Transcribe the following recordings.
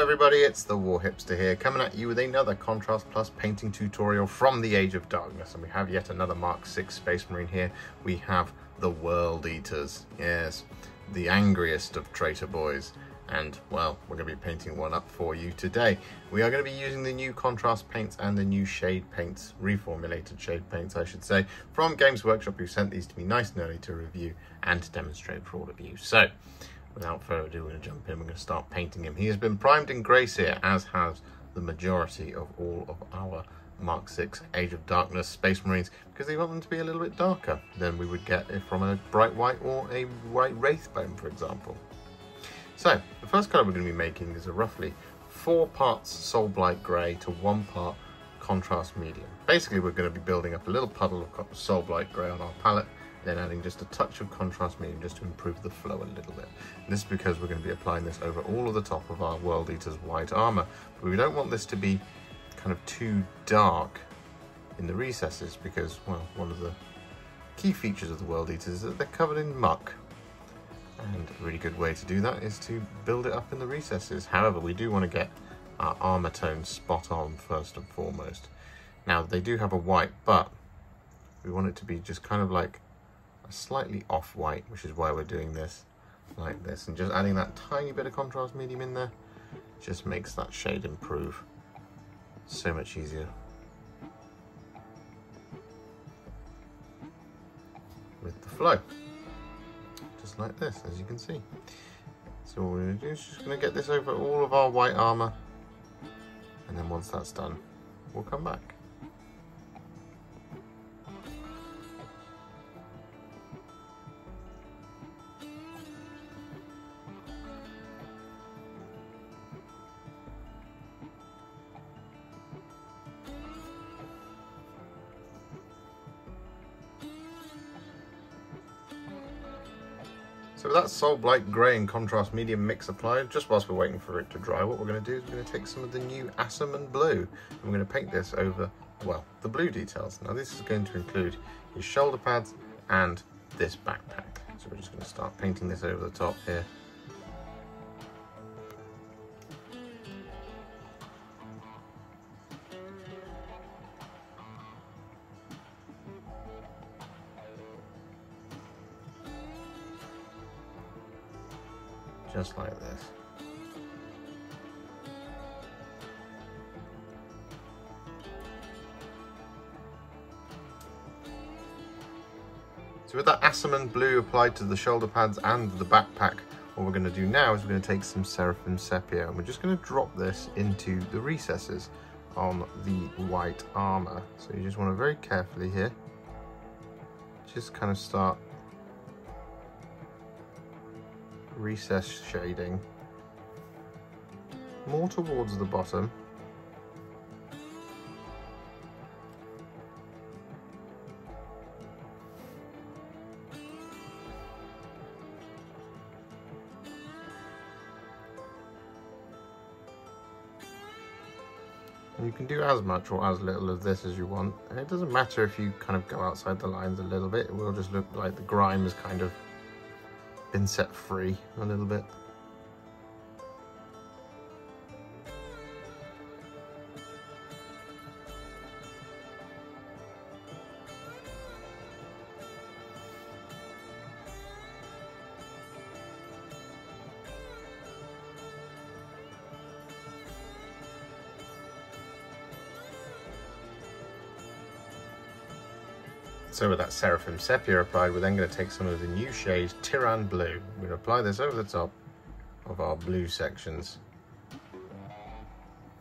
everybody, it's the War Hipster here, coming at you with another Contrast Plus painting tutorial from the Age of Darkness. And we have yet another Mark 6 Space Marine here. We have the World Eaters, yes, the angriest of traitor boys. And, well, we're going to be painting one up for you today. We are going to be using the new contrast paints and the new shade paints, reformulated shade paints, I should say, from Games Workshop, who sent these to me nice and early to review and to demonstrate for all of you. So, without further ado, we're going to jump in. We're going to start painting him. He has been primed in Grey here, as has the majority of all of our Mark 6 Age of Darkness Space Marines, because they want them to be a little bit darker than we would get from a bright white or a white Wraithbone, for example. So, the first colour we're going to be making is a roughly four parts Soulblight Grey to one part Contrast Medium. Basically, we're going to be building up a little puddle of Soulblight Grey on our palette then adding just a touch of contrast medium just to improve the flow a little bit. And this is because we're going to be applying this over all of the top of our World Eater's white armour, but we don't want this to be kind of too dark in the recesses because, well, one of the key features of the World Eaters is that they're covered in muck. And a really good way to do that is to build it up in the recesses. However, we do want to get our armour tone spot on first and foremost. Now, they do have a white, but we want it to be just kind of like slightly off-white, which is why we're doing this like this. And just adding that tiny bit of contrast medium in there just makes that shade improve so much easier. With the flow. Just like this, as you can see. So what we're to do is just to get this over all of our white armour. And then once that's done, we'll come back. Soulblight Grey and Contrast Medium mix applied, just whilst we're waiting for it to dry, what we're going to do is we're going to take some of the new Asurmen Blue and we're going to paint this over, well, the blue details. Now this is going to include his shoulder pads and this backpack. So we're just going to start painting this over the top here. Just like this. So with that Asurmen blue applied to the shoulder pads and the backpack, what we're going to do now is we're going to take some Seraphim Sepia and we're just going to drop this into the recesses on the white armor. So you just want to very carefully here, just kind of start recess shading more towards the bottom And you can do as much or as little of this as you want. And it doesn't matter if you kind of go outside the lines a little bit. It will just look like the grime is kind of been set free a little bit. So with that Seraphim Sepia applied, we're then going to take some of the new shade Tyran Blue. We're going to apply this over the top of our blue sections.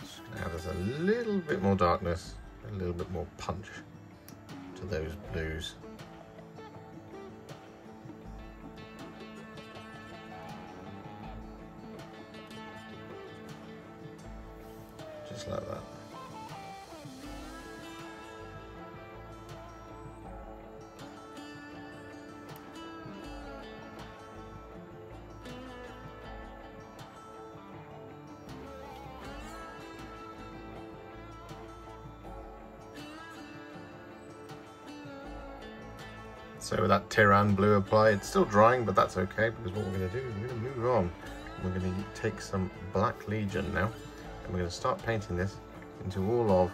Just to add us a little bit more darkness, a little bit more punch to those blues. Just like that. With that Tyran blue applied, it's still drying, but that's okay because what we're going to do is we're to move on. We're going to take some Black Legion now. and we're going to start painting this into all of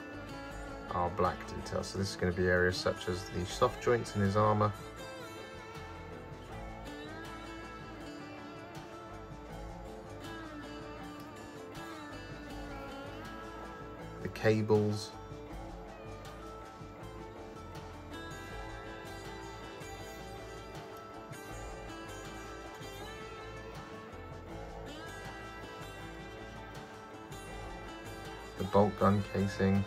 our black details. So this is going to be areas such as the soft joints in his armour, the cables, bolt gun casing,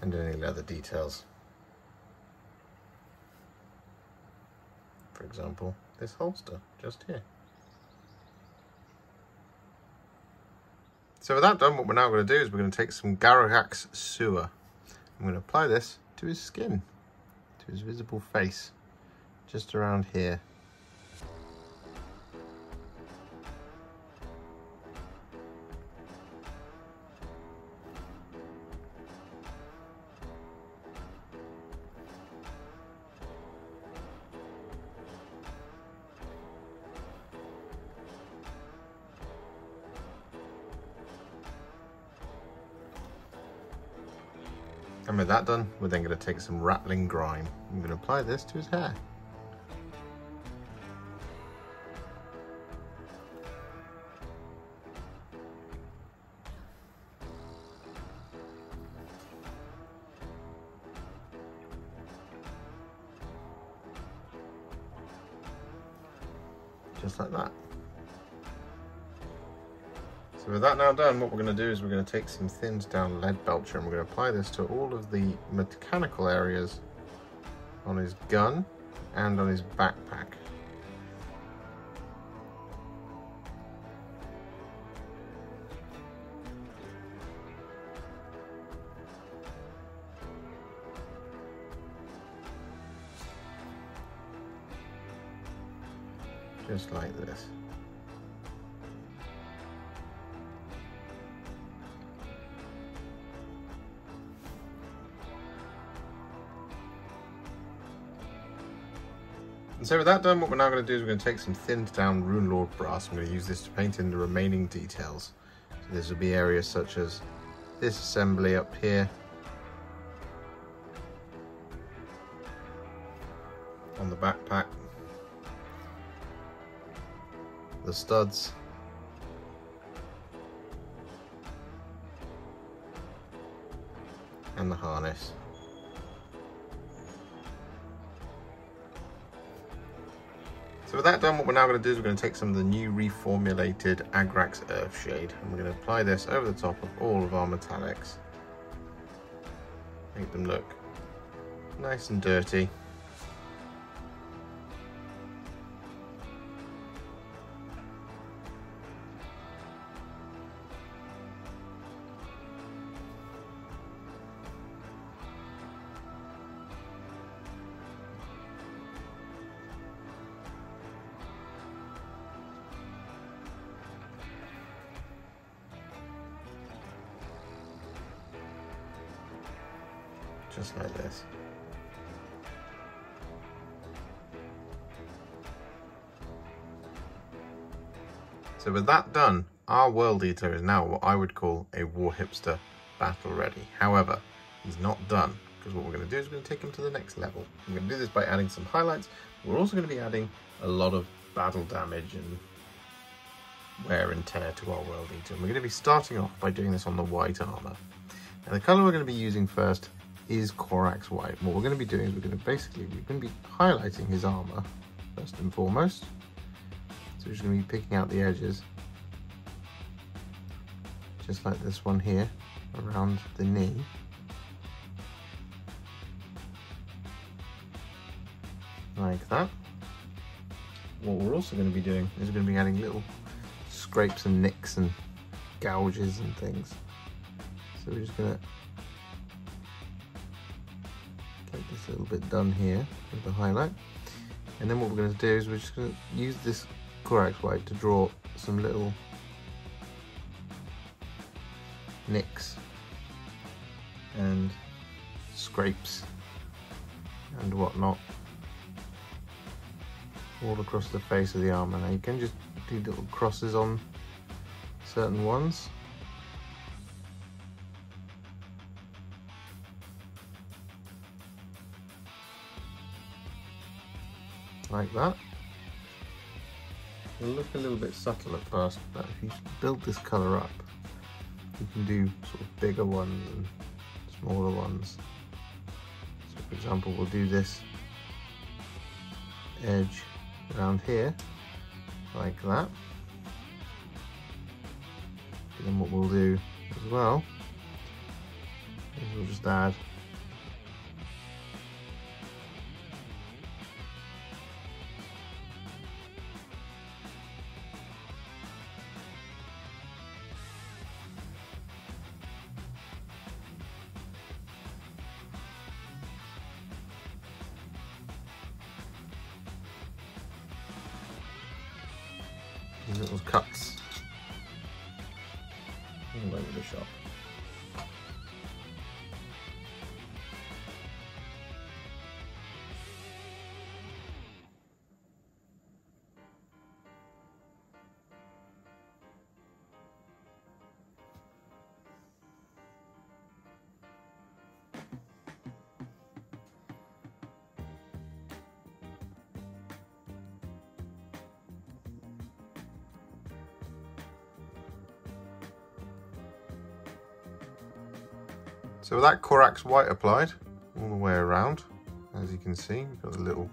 and any leather details. For example, this holster just here. So with that done, what we're now going to do is we're going to take some Garaghak's Sewer. I'm going to apply this to his skin, to his visible face, just around here. Then going to take some ratling grime. I'm going to apply this to his hair. Just like that. With that now done, what we're going to do is we're going to take some thinned down leadbelcher and we're going to apply this to all of the mechanical areas on his gun and on his backpack. And so with that done, what we're now going to do is we're going to take some thinned down Runelord brass. I'm going to use this to paint in the remaining details. So this will be areas such as this assembly up here. On the backpack. The studs. And the harness. So with that done, what we're now going to do is we're going to take some of the new reformulated Agrax Earthshade and we're going to apply this over the top of all of our metallics. Make them look nice and dirty. Just like this. So with that done, our World Eater is now what I would call a War Hipster battle ready. However, he's not done, because what we're going to do is we're going to take him to the next level. We're going to do this by adding some highlights. We're also going to be adding a lot of battle damage and wear and tear to our World Eater. And we're going to be starting off by doing this on the white armor. And the color we're going to be using first is Corax White. What we're going to be doing is we're going to basically, we're going to be highlighting his armor first and foremost. So we're just going to be picking out the edges, just like this one here, around the knee. Like that. What we're also going to be doing is we're going to be adding little scrapes and nicks and gouges and things. So we're just going to get this little bit done here with the highlight. And then what we're going to do is we're just going to use this Corax white to draw some little nicks and scrapes and whatnot all across the face of the armor. Now you can just do little crosses on certain ones. Like that. It'll look a little bit subtle at first, but if you build this colour up, you can do sort of bigger ones and smaller ones. So for example, we'll do this edge around here, like that. And then what we'll do as well is we'll just add little cuts all over the shop. So with that Corax white applied all the way around, as you can see, we've got the little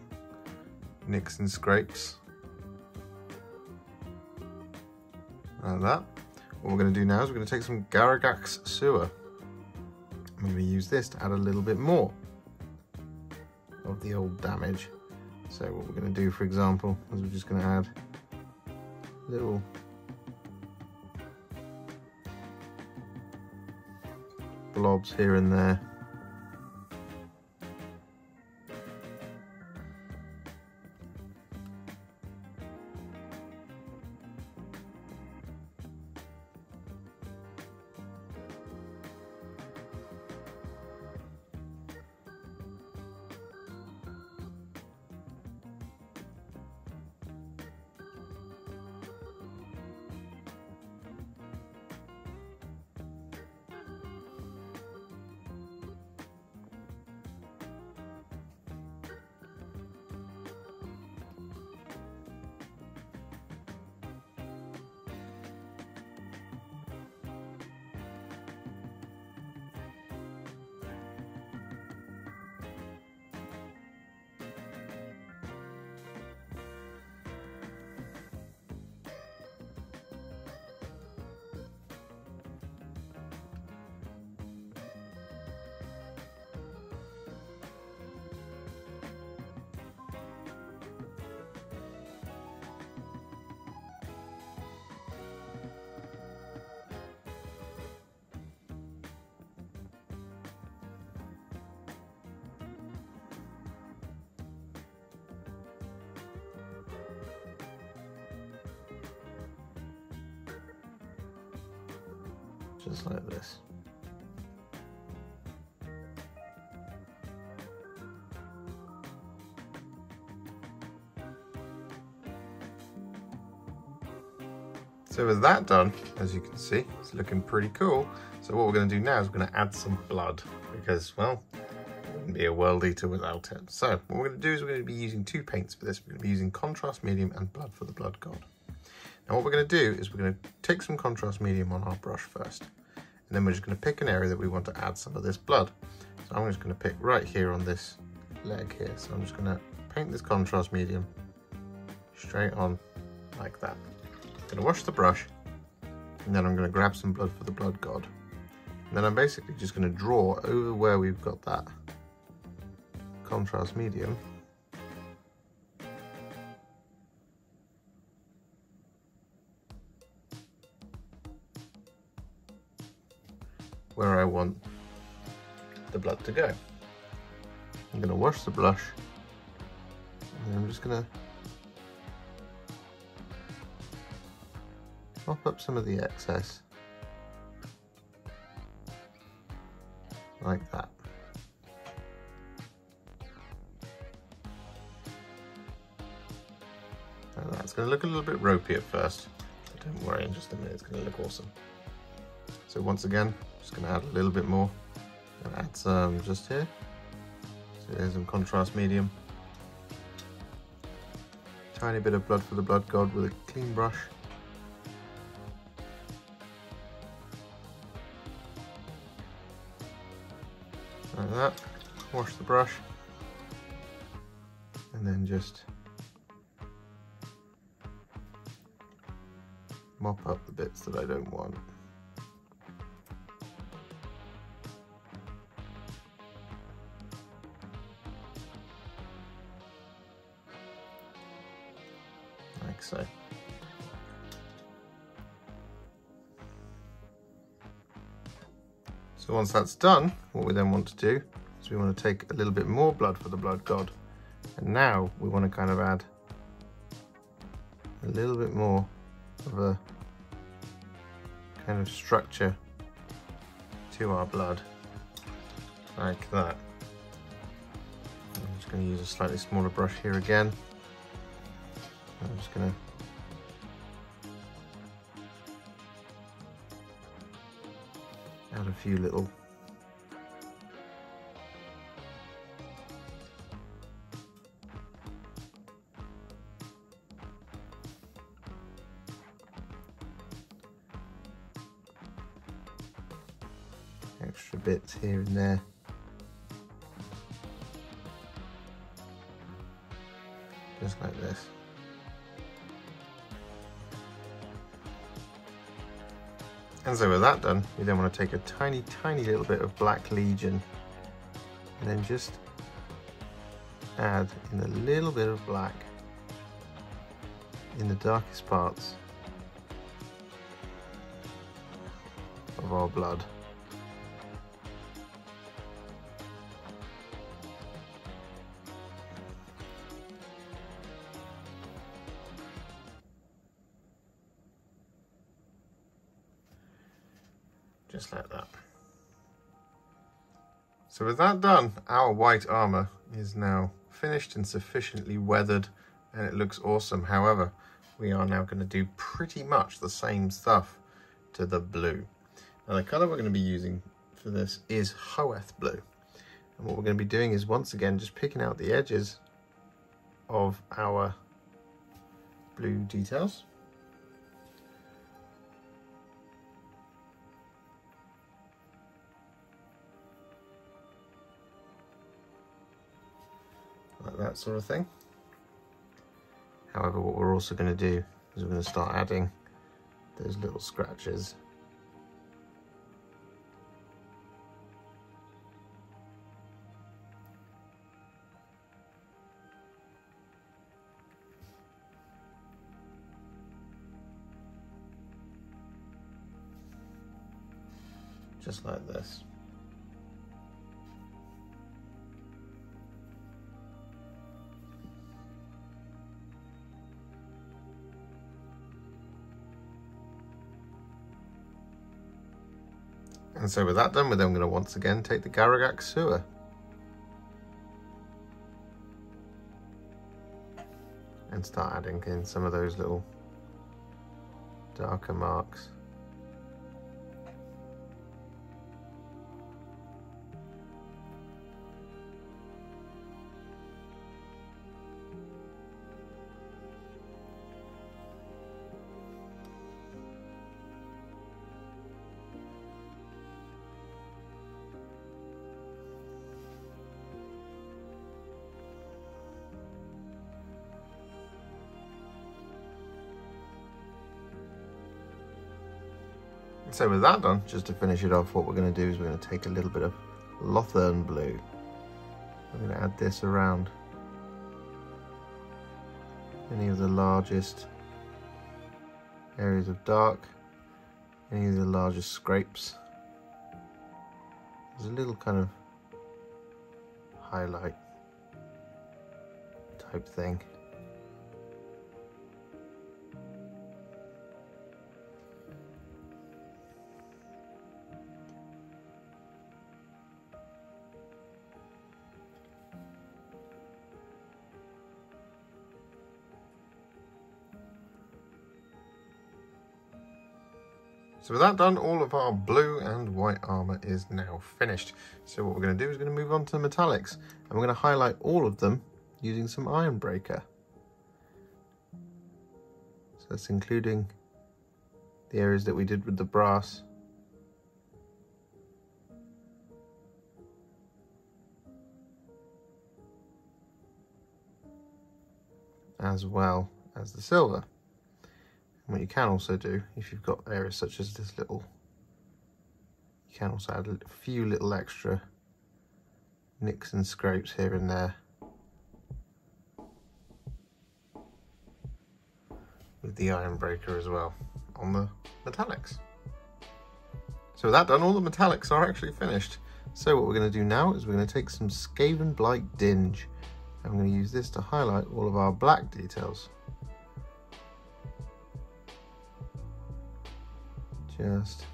nicks and scrapes. Like that. What we're going to do now is we're going to take some Garaghak's sewer. I'm going to use this to add a little bit more of the old damage. So what we're going to do, for example, is we're just going to add little blobs here and there. Just like this. So with that done, as you can see, it's looking pretty cool. So what we're going to do now is we're going to add some blood because, well, be a world eater without it. So what we're going to do is we're going to be using two paints for this. We're to be using contrast medium and blood for the blood god. Now what we're going to do is we're going to take some contrast medium on our brush first. And then we're just going to pick an area that we want to add some of this blood. So I'm just going to pick right here on this leg here. So I'm just going to paint this contrast medium straight on like that. I'm going to wash the brush and then I'm going to grab some blood for the blood god. And then I'm basically just going to draw over where we've got that contrast medium where I want the blood to go. I'm going to wash the brush and I'm just going to mop up some of the excess like that. that's going to look a little bit ropey at first. Don't worry, in just a minute it's going to look awesome. So once again, just to add a little bit more. And add some just here. So there's some contrast medium. Tiny bit of blood for the blood god with a clean brush. Like that. Wash the brush. And then just mop up the bits that I don't want. Like so. So once that's done, what we then want to do is we want to take a little bit more blood for the blood god. And now we want to kind of add a little bit more of a kind of structure to our blood, like that. I'm just going to use a slightly smaller brush here again. Just to add a few little extra bits here and there. Just like this. And so with that done, you then want to take a tiny, tiny little bit of Black Legion and then just add in a little bit of black in the darkest parts of our blood. So with that done, our white armor is now finished and sufficiently weathered and it looks awesome. However, we are now going to do pretty much the same stuff to the blue. Now the color we're going to be using for this is Hoeth blue. And what we're going to be doing is once again just picking out the edges of our blue details that sort of thing. However, what we're also going to do is we're going to start adding those little scratches just like this. And so with that done, we're then going to once again take the Garaghak's sewer. And start adding in some of those little darker marks. So with that done, just to finish it off, what we're going to do is we're going to take a little bit of Lothern blue. I'm going to add this around any of the largest areas of dark, any of the largest scrapes. There's a little kind of highlight type thing. So with that done, all of our blue and white armor is now finished. So what we're going to do is going to move on to the metallics. And we're going to highlight all of them using some Ironbreaker. So that's including the areas that we did with the brass. as well as the silver. What you can also do, if you've got areas such as this little, you can also add a few little extra nicks and scrapes here and there. With the ironbreaker as well on the metallics. So with that done, all the metallics are actually finished. So what we're going to do now is we're going to take some Skavenblight Dinge. I'm going to use this to highlight all of our black details. Just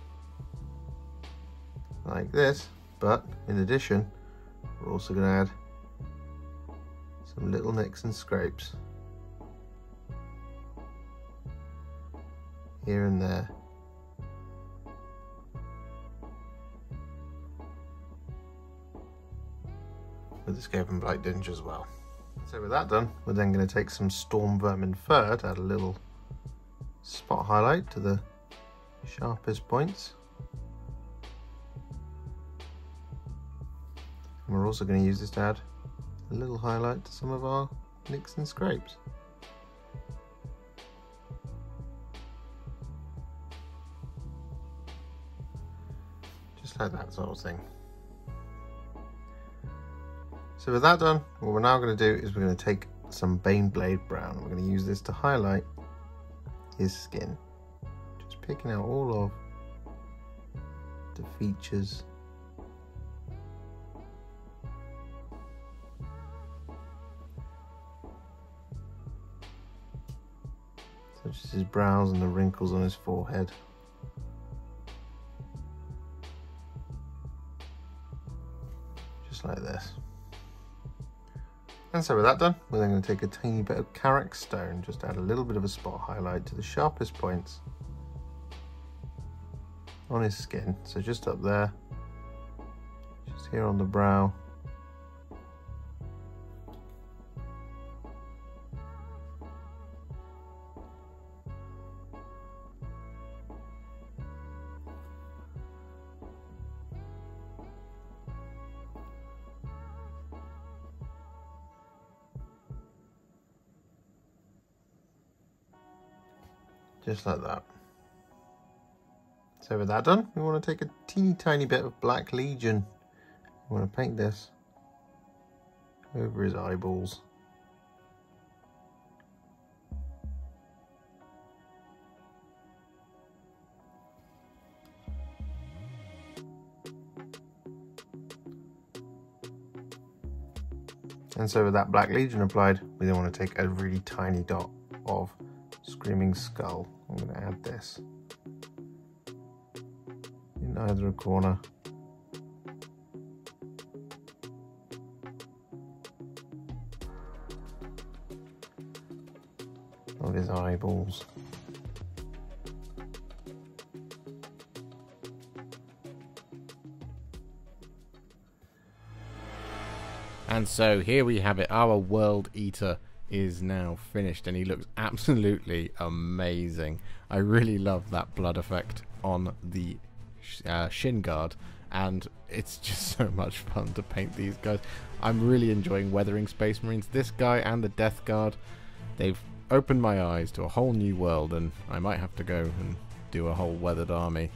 like this, but in addition, we're also going to add some little nicks and scrapes here and there. with Skavenblight Dinge as well. So with that done, we're then going to take some Stormvermin Fur to add a little spot highlight to the sharpest points. And we're also going to use this to add a little highlight to some of our nicks and scrapes. Just like that sort of thing. So with that done, what we're now going to do is we're going to take some Baneblade Brown. We're going to use this to highlight his skin. Picking out all of the features. Such as his brows and the wrinkles on his forehead. Just like this. And so with that done, we're then going to take a tiny bit of Karak Stone, just add a little bit of a spot highlight to the sharpest points on his skin. So just up there, just here on the brow, just like that. With that done, we want to take a teeny tiny bit of Black Legion. We want to paint this over his eyeballs. And so with that Black Legion applied, we then want to take a really tiny dot of Screaming Skull. I'm going to add this in either corner. Oh, of his eyeballs. And so here we have it, our World Eater is now finished and he looks absolutely amazing. I really love that blood effect on the uh, shin guard and it's just so much fun to paint these guys. I'm really enjoying weathering Space Marines. This guy and the Death Guard, they've opened my eyes to a whole new world and I might have to go and do a whole weathered army.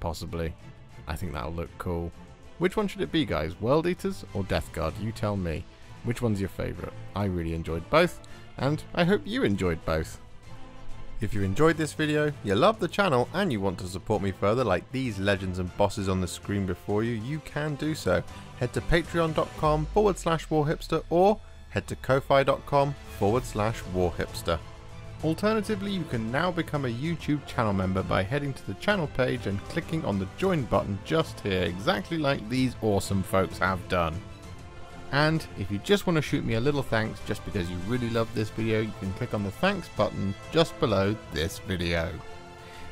Possibly. I think that'll look cool. Which one should it be guys? World Eaters or Death Guard? You tell me. Which one's your favourite? I really enjoyed both, and I hope you enjoyed both. If you enjoyed this video, you love the channel, and you want to support me further like these legends and bosses on the screen before you, you can do so. Head to patreon.com forward slash warhipster or head to ko-fi.com forward slash warhipster. Alternatively, you can now become a YouTube channel member by heading to the channel page and clicking on the join button just here, exactly like these awesome folks have done. And if you just want to shoot me a little thanks just because you really love this video, you can click on the thanks button just below this video.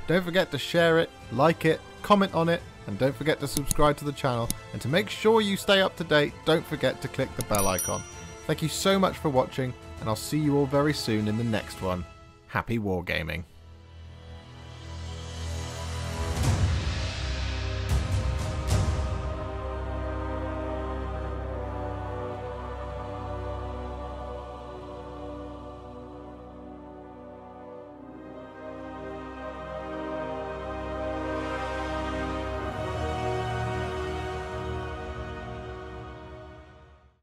Don't forget to share it, like it, comment on it, and don't forget to subscribe to the channel. And to make sure you stay up to date, don't forget to click the bell icon. Thank you so much for watching, and I'll see you all very soon in the next one. Happy wargaming.